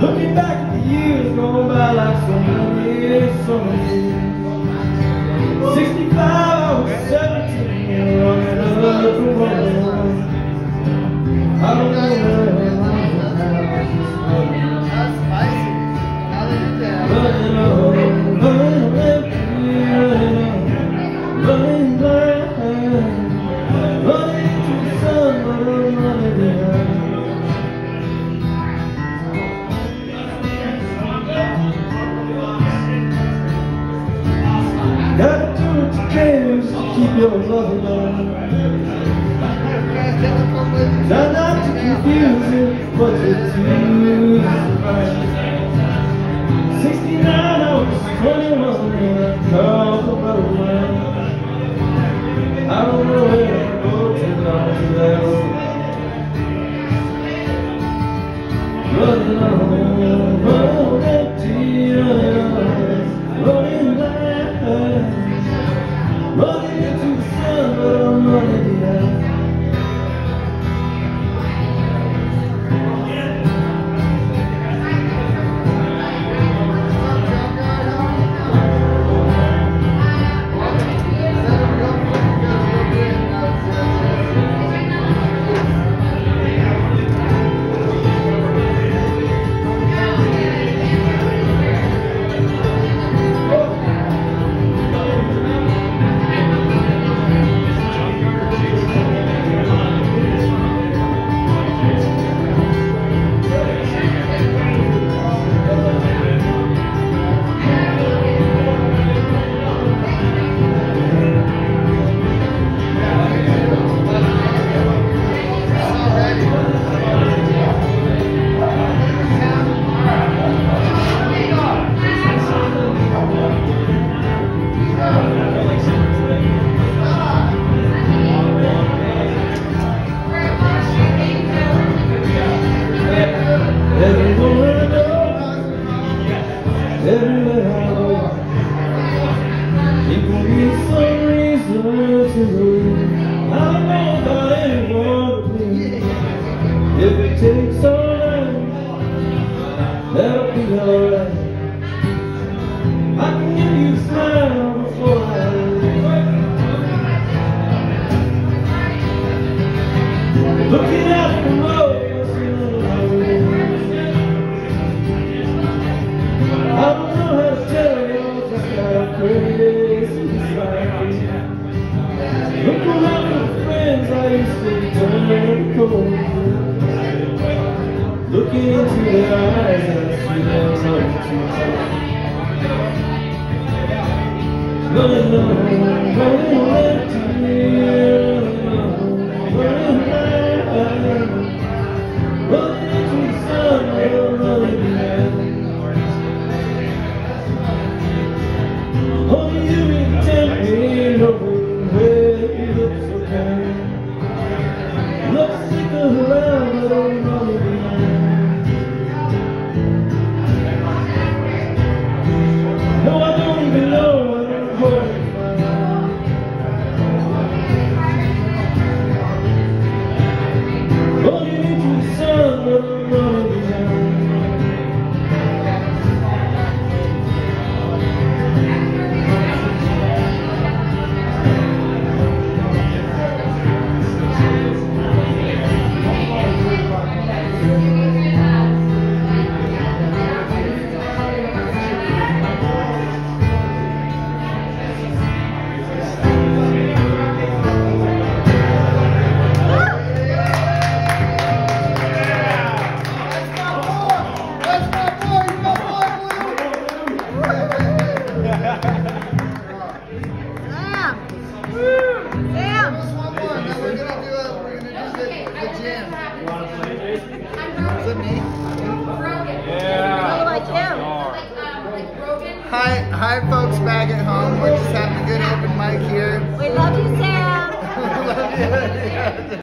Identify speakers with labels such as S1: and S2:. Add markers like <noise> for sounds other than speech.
S1: Looking back at the years gone by like so many, so many. 65, your love. Try not to confuse it, but to do right. 69, I was 21 when I called the. I don't know where to go to now to that road. Running on, running empty, I know me. If it takes all night, that'll be alright. I can give you a smile before I running too tight. Running on, running
S2: Hi, hi, folks back at home. We're just having a good open mic here.
S3: We love you, Sam!
S2: We <laughs> love you.